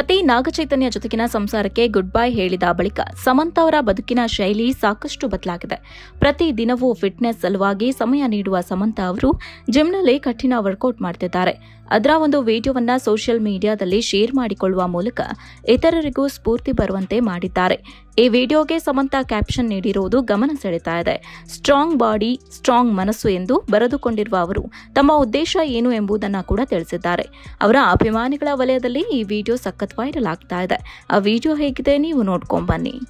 ಪತಿ ನಾಗಚೈತನ್ಯ ಜೊತೆಗಿನ ಸಂಸಾರಕ್ಕೆ ಗುಡ್ ಬೈ ಹೇಳಿದ ಬಳಿಕ ಸಮಂತ ಅವರ ಬದುಕಿನ ಶೈಲಿ ಸಾಕಷ್ಟು ಬದಲಾಗಿದೆ. ಪ್ರತಿ ದಿನವೂ ಫಿಟ್ನೆಸ್ ಸಲುವಾಗಿ ಸಮಯ ನೀಡುವ ಸಮಂತ ಅವರು ಜಿಮ್ನಲ್ಲಿ ಕಠಿಣ ವರ್ಕೌಟ್ ಮಾಡುತ್ತಿದ್ದಾರೆ ಅದರ ಒಂದು ವಿಡಿಯೋವನ್ನ ಸೋಷಿಯಲ್ ಮೀಡಿಯಾದಲ್ಲಿ ಶೇರ್ ಮಾಡಿಕೊಳ್ಳುವ ಮೂಲಕ ಇತರರಿಗೂ ಸ್ಫೂರ್ತಿ ಬರುವಂತೆ ಮಾಡಿದ್ದಾರೆ. ಈ ವಿಡಿಯೋಗೆ ಸಮಂತ ಕ್ಯಾಪ್ಷನ್ ನೀಡಿರುವುದು ಗಮನ ಸೆಳೆತಾ ಇದೆ. ಸ್ಟ್ರಾಂಗ್ ಬಾಡಿ ಸ್ಟ್ರಾಂಗ್ ಮನಸ್ಸು ಎಂದು ಬರೆದುಕೊಂಡಿರುವ ಅವರು ತಮ್ಮ ಉದ್ದೇಶ ಏನು ಎಂಬುದನ್ನು ಕೂಡ ತಿಳಿಸಿದ್ದಾರೆ. ಅವರ ಅಭಿಮಾನಿಗಳ ವಲಯದಲ್ಲಿ ಈ ವಿಡಿಯೋ ಸಖತ್ ವೈರಲ್ ಆಗ್ತಾ ಇದೆ. ಆ ವಿಡಿಯೋ ಹೇಗಿದೆ ನೀವು ನೋಡ್ಕೊಂಡ್ ಬನ್ನಿ.